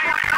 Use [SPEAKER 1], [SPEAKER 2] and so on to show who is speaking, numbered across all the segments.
[SPEAKER 1] Oh, yeah.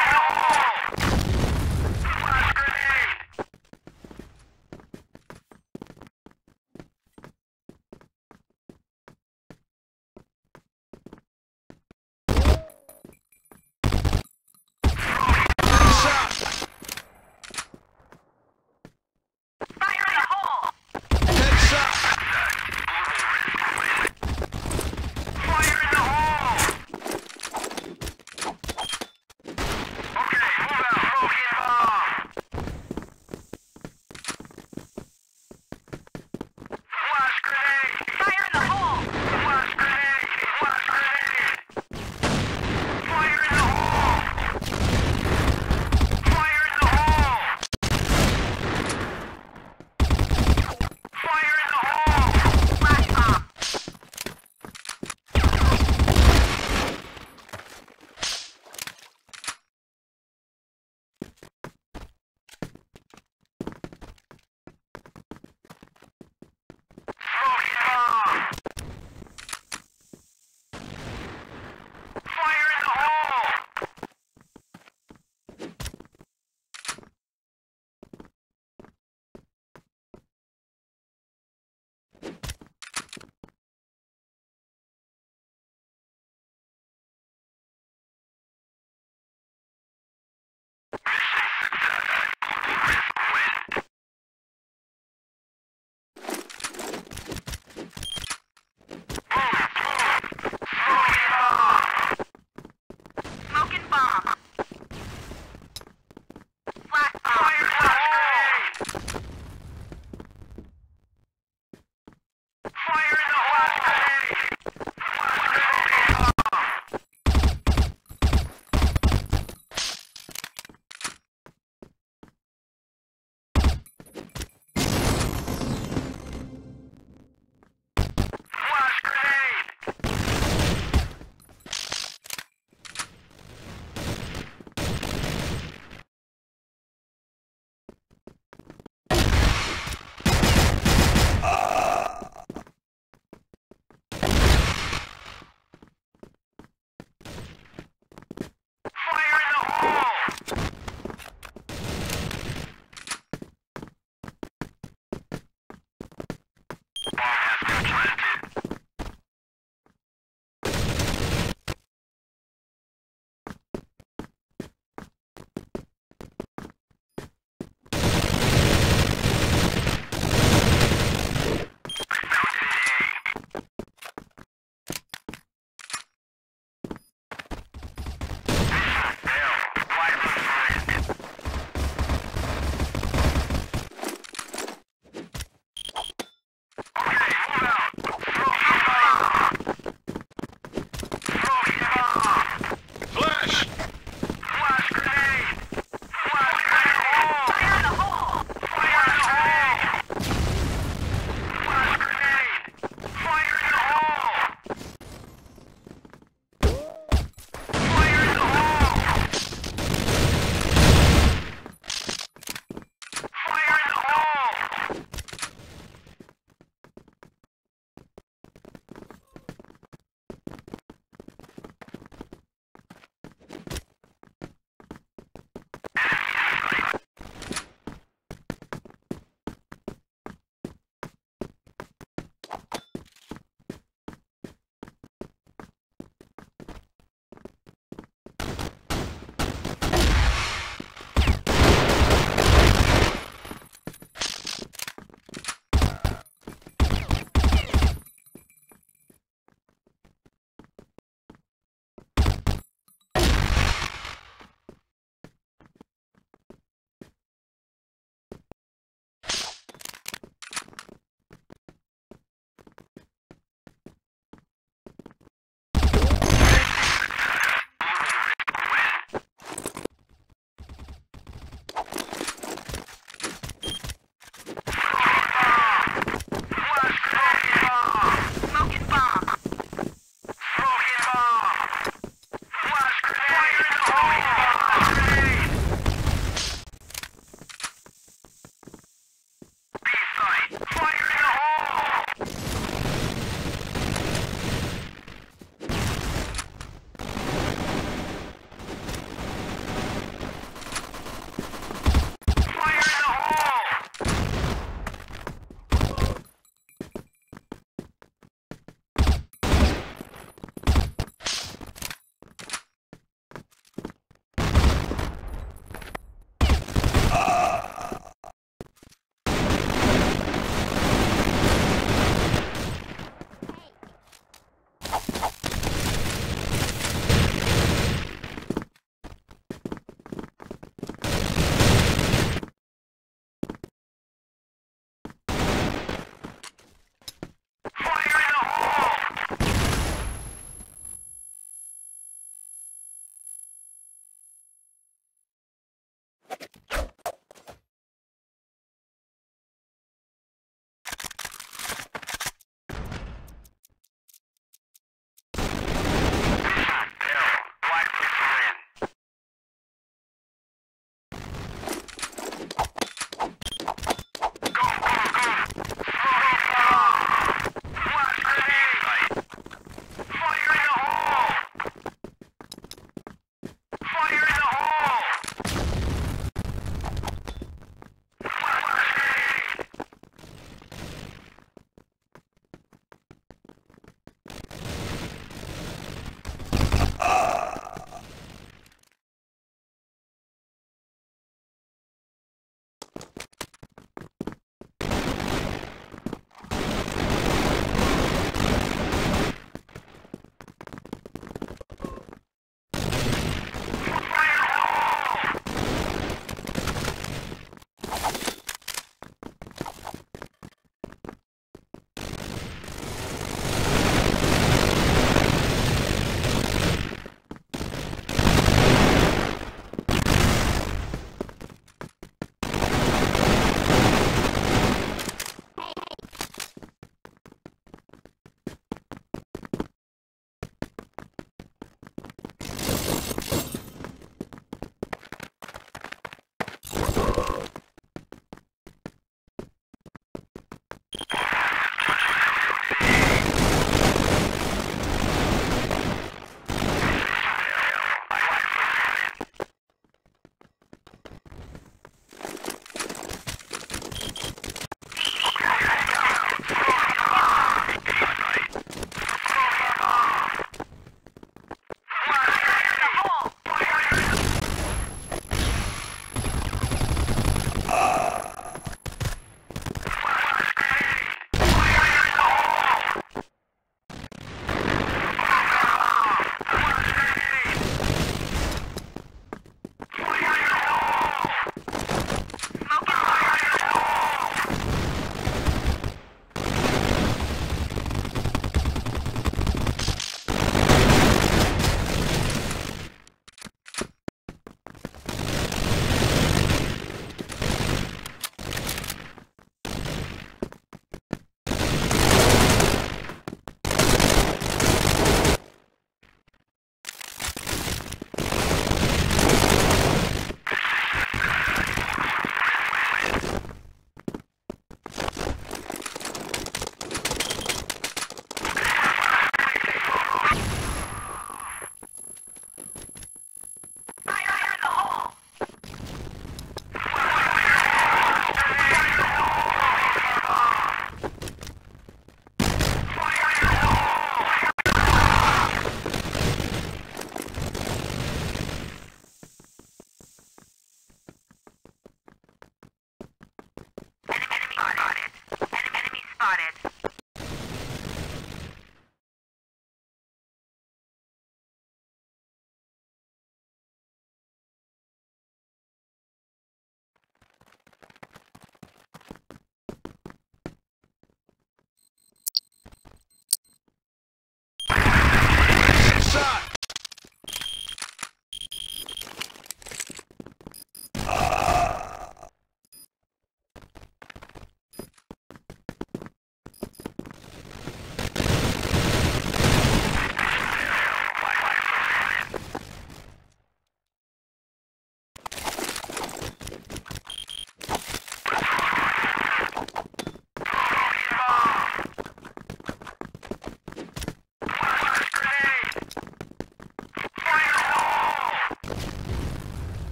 [SPEAKER 1] spotted.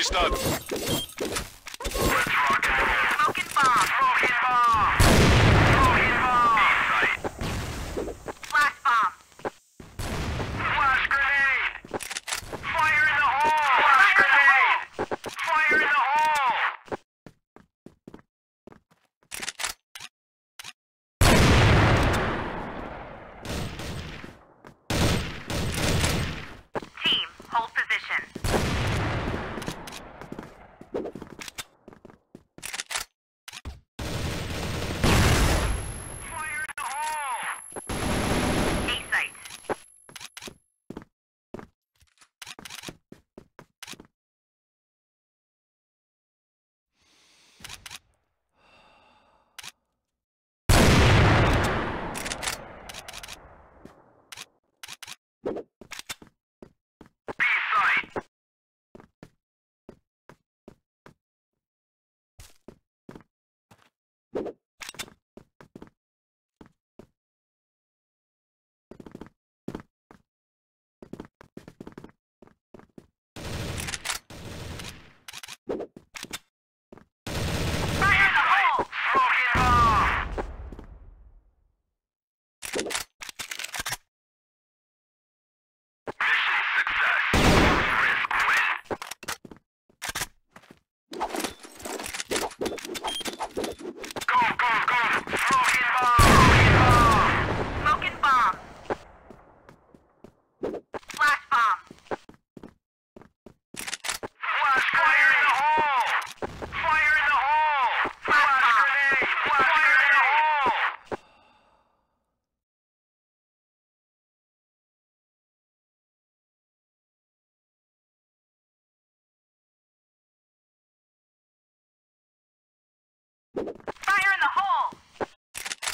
[SPEAKER 1] UAV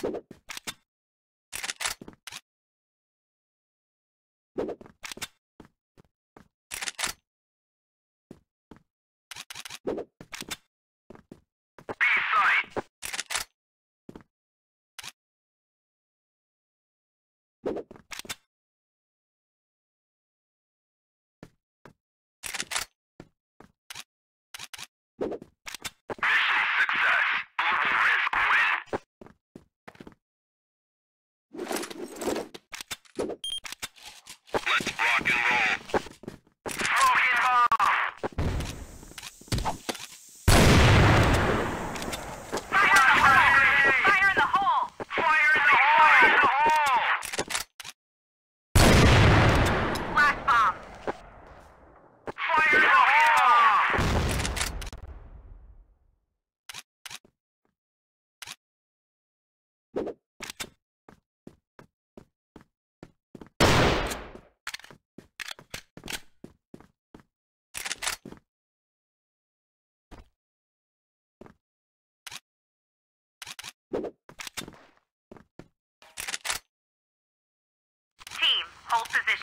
[SPEAKER 1] hole!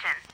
[SPEAKER 1] attention.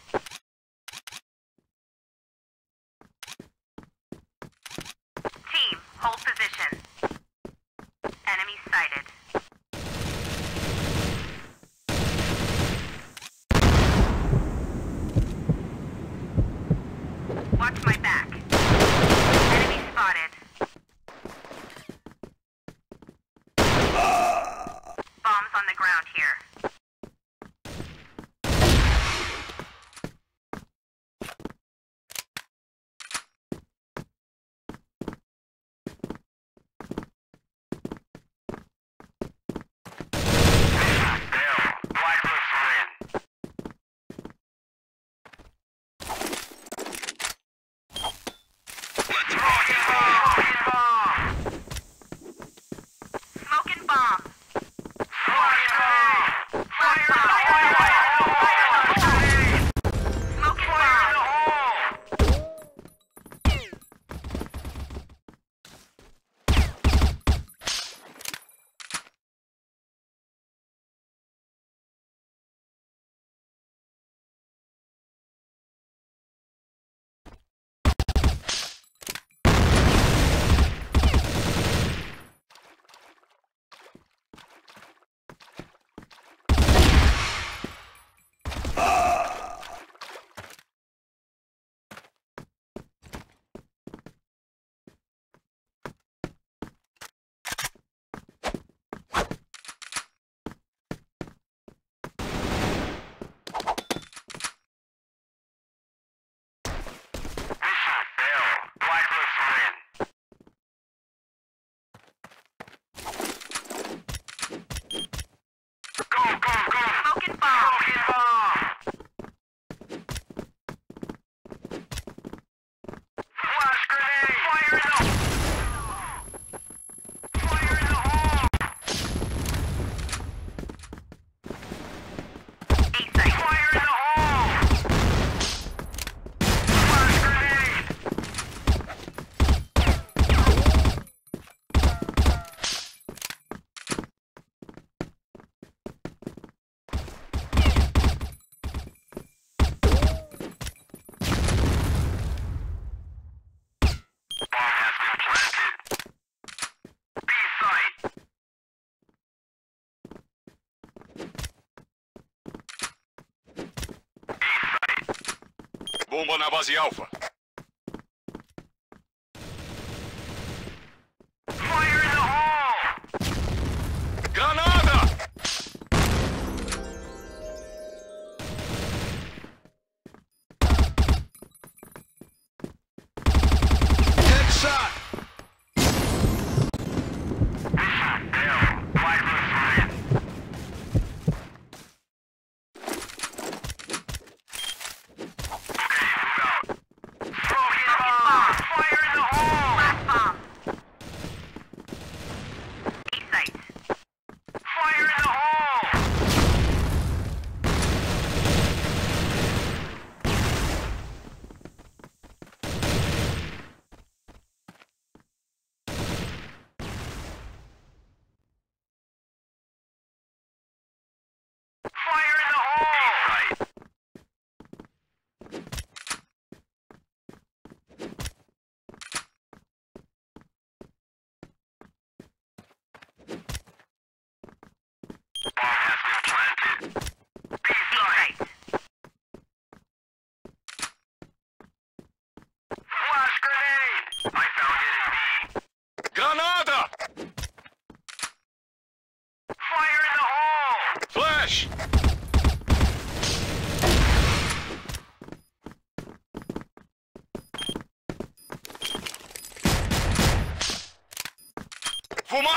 [SPEAKER 2] Bomba na base alfa.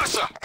[SPEAKER 2] Fumaça!